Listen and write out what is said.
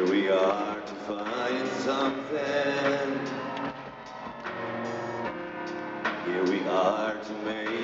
Here we are to find something. Here we are to make.